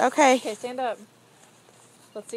Okay. Okay, stand up. Let's see.